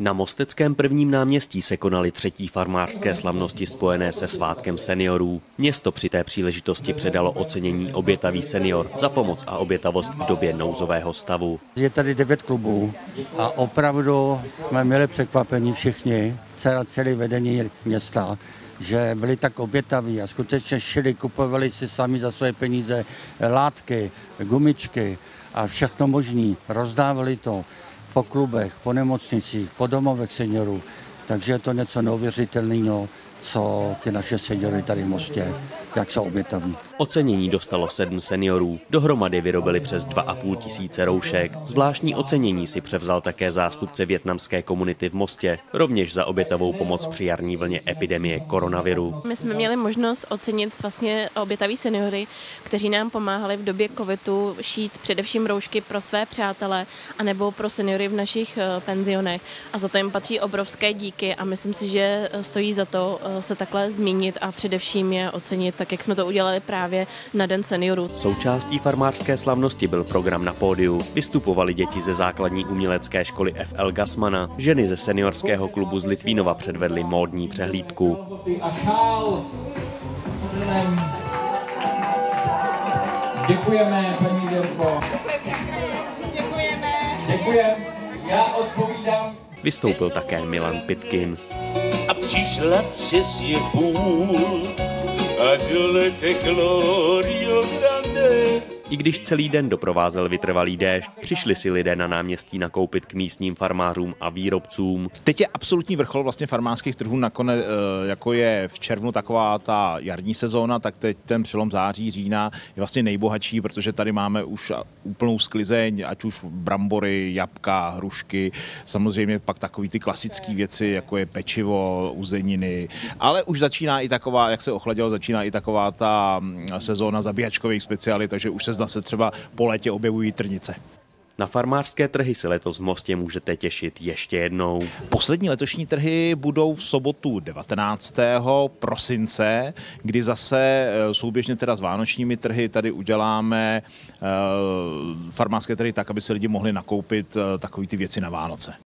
Na Mosteckém prvním náměstí se konaly třetí farmářské slavnosti spojené se svátkem seniorů. Město při té příležitosti předalo ocenění obětavý senior za pomoc a obětavost v době nouzového stavu. Je tady devět klubů a opravdu jsme měli překvapení všichni, celé, celé vedení města, že byli tak obětaví a skutečně šili, kupovali si sami za svoje peníze látky, gumičky a všechno možné. Rozdávali to po klubech, po nemocnicích, po domovech seniorů. Takže je to něco neuvěřitelného, co ty naše seniory tady v Mostě, jak jsou obětaví. Ocenění dostalo sedm seniorů. Dohromady vyrobili přes 2,5 tisíce roušek. Zvláštní ocenění si převzal také zástupce větnamské komunity v Mostě, rovněž za obětavou pomoc při jarní vlně epidemie koronaviru. My jsme měli možnost ocenit vlastně obětaví seniory, kteří nám pomáhali v době covidu šít především roušky pro své přátele anebo pro seniory v našich eh, penzionech. A za to jim patří obrovské díky a myslím si, že eh, stojí za to eh, se takhle zmínit a především je ocenit, tak jak jsme to udělali právě na Den seniorů. Součástí farmářské slavnosti byl program na pódiu. Vystupovali děti ze základní umělecké školy FL Gasmana. Ženy ze seniorského klubu z Litvínova předvedly módní přehlídku. Děkujeme, paní Věrko. Děkujeme. Děkujeme. Já odpovídám. Vystoupil také Milan Pitkin. A přišla přesně půl Agiolete glorio. I když celý den doprovázel vytrvalý déšť, přišli si lidé na náměstí nakoupit k místním farmářům a výrobcům. Teď je absolutní vrchol vlastně farmářských trhů, nakonec, eh, jako je v červnu taková ta jarní sezóna, tak teď ten přelom září, října je vlastně nejbohatší, protože tady máme už úplnou sklizeň, ať už brambory, jabka, hrušky, samozřejmě pak takový ty klasické věci, jako je pečivo, uzeniny, ale už začíná i taková, jak se ochladilo, začíná i taková ta mm, sezóna zabíjačkových specialit, takže už se se třeba po létě objevují trnice. Na farmářské trhy se letos v Mostě můžete těšit ještě jednou. Poslední letošní trhy budou v sobotu 19. prosince, kdy zase eh, souběžně teda s vánočními trhy tady uděláme eh, farmářské trhy tak, aby se lidi mohli nakoupit eh, takové ty věci na Vánoce.